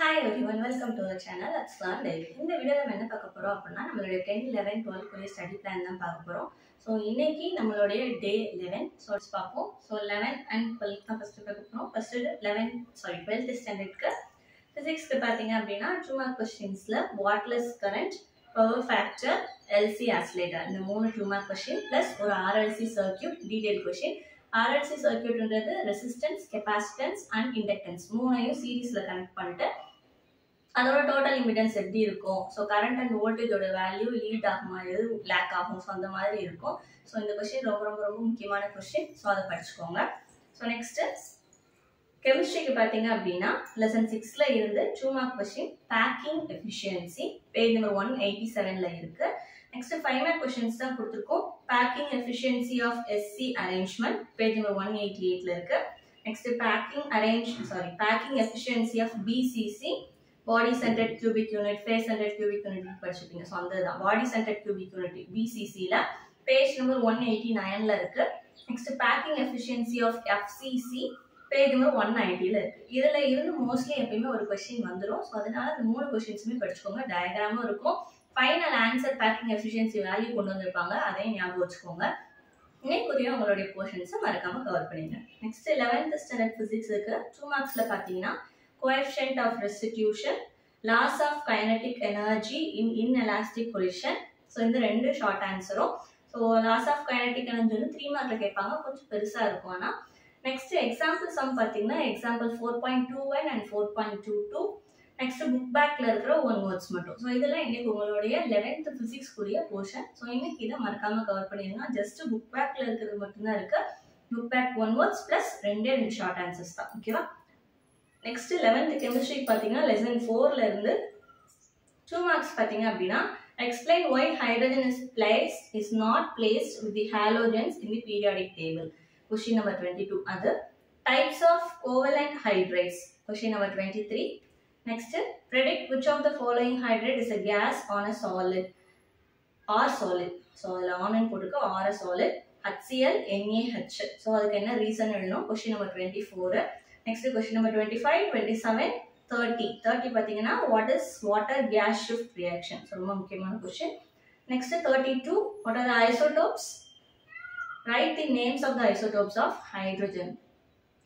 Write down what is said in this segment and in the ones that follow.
Hi everyone welcome to our channel ads லான் daily இந்த வீடியோவில் நம்ம என்ன பார்க்க போகிறோம் அப்படின்னா நம்மளுடைய டென் லெவன் டுவெல்க்குரிய ஸ்டடி பிளான் தான் பார்க்க போகிறோம் ஸோ இன்னைக்கு நம்மளுடைய டே லெவன் ஸோ பார்ப்போம். ஸோ லெவன் அண்ட் டுவெல்த் தான் ஃபஸ்ட்டு பார்க்க போகிறோம் ஃபஸ்ட்டு லெவன் சாரி டுவெல்த் ஸ்டாண்டர்ட்க்கு ஃபிசிக்ஸ்க்கு பார்த்தீங்க அப்படின்னா two mark கொஸ்டின்ஸில் wattless current power factor LC oscillator இந்த மூணு டூ மார்க் கொஸ்டின் ப்ளஸ் ஒரு RLC circuit detail question RLC சர்க்கியூட்ன்றது resistance capacitance and inductance மூணையும் சீரீஸில் கனெக்ட் பண்ணிட்டு அதோட டோட்டல் இம்பிடன்ஸ் எப்படி இருக்கும். ஸோ கரண்ட் அண்ட் வோல்டேஜோட வேல்யூ லீட் ஆகுமா எது லேக் ஆகும்? ஸோ அந்த மாதிரி இருக்கும். ஸோ இந்த கொஸ்டின் ரொம்ப ரொம்ப ரொம்ப முக்கியமான கொஸ்டின் ஸோ அதை படிச்சுக்கோங்க. ஸோ நெக்ஸ்ட்டு கெமிஸ்ட்ரிக்கு பார்த்தீங்க அப்படின்னா லெசன் சிக்ஸில் இருந்து two mark question packing efficiency page number one eighty செவனில் இருக்கு. நெக்ஸ்ட் ஃபைவ் மார்க் கொஸ்டின்ஸ் தான் கொடுத்துருக்கோம். Packing efficiency of SC arrangement page number one eighty எயிட்டில் இருக்கு. Next packing arrange sorry packing efficiency of BCC body centred cubic unit face centred cubic unit படிச்சிருப்பீங்க. So அந்த தான் body centred cubic unit பிசிசியில் page number one eighty நைனில் இருக்கு. Next packing efficiency of FCC page number one நைன்ட்டியில் இருக்கு. இதில் இருந்து mostly எப்பயுமே ஒரு கொஸ்டின் வந்துடும் ஸோ அதனால அந்த மூணு கொஸ்டின்ஸுமே படிச்சுக்கோங்க. டயக்ராமும் இருக்கும். Final answer packing efficiency value கொண்டு வந்திருப்பாங்க. அதையும் ஞாபகம் வச்சுக்கோங்க. இன்னைக்குரிய உங்களுடைய போர்ஷன்ஸை மறக்காமல் கவர் பண்ணிடுங்க. நெக்ஸ்ட் லெவன்த் ஸ்டாண்டர்ட் ஃபிசிக்ஸ் இருக்குது டூ மார்க்ஸில் பார்த்தீங்கன்னா coefficient of restitution loss of kinetic energy in inelastic collision. So இந்த ரெண்டு ஷார்ட் ஆன்சரும் so loss of kinetic energy வந்து த்ரீ மார்க்கில் கேட்பாங்க. கொஞ்சம் பெருசாக இருக்கும் ஆனால் நெக்ஸ்ட் எக்ஸாம்பிள் சம் பார்த்தீங்கன்னா example four point two one and four point two two next book பேக்கில் இருக்கிற ஒன் வேர்ட்ஸ் மட்டும். ஸோ இதெல்லாம் இன்னைக்கு உங்களுடைய லெவன்த் ஃபிசிக்ஸ்க்குரிய போர்ஷன் ஸோ இன்னைக்கு இதை மறக்காம கவர் பண்ணிடுங்க ஜஸ்ட் புக் பேக்கில் இருக்கிறது மட்டும்தான் இருக்கு. Book back one words plus ரெண்டே ரெண்டு ஷார்ட் ஆன்சர்ஸ் தான். ஓகேவா நெக்ஸ்ட் லெவன்த் கெமிஸ்ட்ரி பார்த்தீங்கன்னா லெசன் ஃபோர்ல இருந்து டூ மார்க்ஸ் பார்த்தீங்க அப்படின்னா explain why hydrogen is place is not placed with the halogens in the periodic table question number twenty two அது types of covalent hydrides question number twenty three next predict which of the following hydride is a gas on a solid or solid so அதில் on போட்டுருக்கு or solid HCl HCl NaH so அதுக்கு என்ன reason எழுதணும்? Question number twenty four next question number twenty five twenty seven thirty thirty பார்த்தீங்கன்னா what is water gas shift reaction so ரொம்ப முக்கியமான question next thirty two what are the isotopes write the names of the isotopes of hydrogen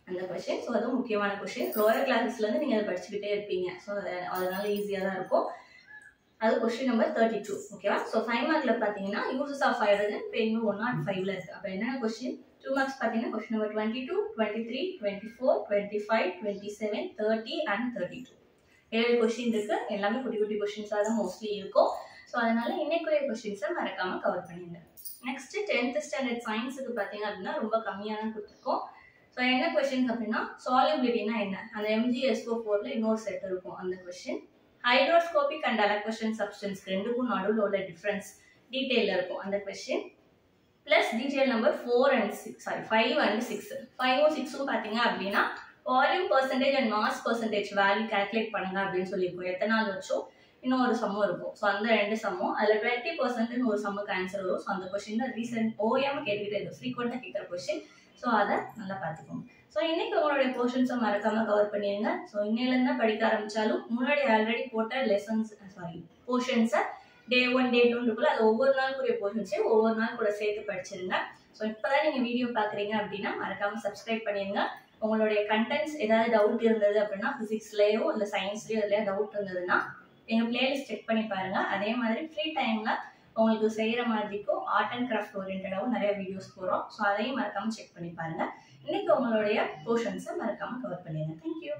அந்த question so அதுவும் முக்கியமான question lower கிளாஸஸ்லேருந்து நீங்கள் அதை படிச்சுக்கிட்டே இருப்பீங்க. ஸோ அதனால ஈஸியாக தான் இருக்கும். அது கொஸ்டின் நம்பர் தேர்ட்டி டூ ஓகேவா ஸோ ஃபைவ் மார்க்ல பார்த்தீங்கன்னா யூசஸ் ஆஃப் ஹைட்ரஜன் பெயின் ஒன் நாட் ஃபைவ்ல இருக்கு. அப்போ என்னென்ன கொஸ்டின் டூ மார்க்ஸ் பார்த்தீங்கன்னா question number twenty two twenty three twenty four twenty five twenty seven thirty and thirty two ஏழு கொஸ்டின் இருக்கு. எல்லாமே குட்டி குட்டி கொஸ்டின்ஸாக தான் மோஸ்ட்லி இருக்கும். ஸோ அதனால இன்னைக்குரிய கொஸ்டின்ஸை மறக்காம கவர் பண்ணிடுங்க. நெக்ஸ்ட் டென்த் ஸ்டாண்டர்ட் சயின்ஸுக்கு பார்த்தீங்க அப்படின்னா ரொம்ப கம்மியாக தான் கொடுத்துருக்கோம். ஸோ என்ன கொஸ்டின்ஸ் அப்படின்னா சாலிபிலிட்டினா என்ன? அந்த எம்ஜிஎஸ்ஓ ஃபோரில் இன்னொரு செட் இருக்கும் அந்த question hygroscopic and deliquescent substance ரெண்டுக்கும் நடுவில் உள்ள டிஃப்ரென்ஸ் டீட்டெயிலில் இருக்கும். அந்த question plus detail number four and six sorry five and six ஃபைவும் சிக்ஸும் பார்த்தீங்க அப்படின்னா volume percentage and mass percentage value calculate பண்ணுங்க அப்படின்னு சொல்லியிருக்கோம். எத்தனை நாள் இன்னும் ஒரு சம்மம் இருக்கும். ஸோ அந்த ரெண்டு சம்மம் அதில் டுவெண்ட்டி பர்சன்ட்னு ஒரு சம்முக்கு ஆன்சர் வரும். ஸோ அந்த கொஸ்டின் தான் ரீசெண்ட் ஓயாம கேட்டுக்கிட்டே இருக்கும். ஃப்ரீக்வெண்ட்டாக கேட்குற கொஸ்டின் ஸோ அதை நல்லா பார்த்துக்கோங்க ஸோ இன்னைக்கு உங்களுடைய போர்ஷன்ஸை மறக்காம கவர் பண்ணிடுங்க ஸோ இன்னையிலேருந்து படிக்க ஆரம்பிச்சாலும் முன்னாடி ஆல்ரெடி போட்ட லெசன்ஸ் சாரி போர்ஷன்ஸை டே ஒன் டே டூன்னு இருக்குல்ல அது ஒவ்வொரு நாளுக்குரிய போர்ஷன்ஸையும் ஒவ்வொரு நாள் கூட சேர்த்து படிச்சிருங்க. ஸோ இப்போ தான் நீங்கள் வீடியோ பார்க்குறீங்க அப்படின்னா மறக்காம சப்ஸ்கிரைப் பண்ணிடுங்க உங்களுடைய கண்டென்ட்ஸ் ஏதாவது டவுட் இருந்தது அப்படின்னா ஃபிசிக்ஸ்லேயோ இல்லை சயின்ஸ்லேயோ எதுலையோ டவுட் இருந்ததுன்னா எங்கள் பிளேலிஸ்ட் செக் பண்ணி பாருங்கள் அதே மாதிரி ஃப்ரீ டைமில் உங்களுக்கு செய்கிற மாதிரிக்கும் ஆர்ட் அண்ட் கிராஃப்ட் ஓரியன்டாகவும் நிறைய வீடியோஸ் போகிறோம் ஸோ அதையும் மறக்காமல் செக் பண்ணி பாருங்க. இன்னைக்கு உங்களுடைய போர்ஷன்ஸை மறக்காமல் கவர் பண்ணிடுங்க. தேங்க்யூ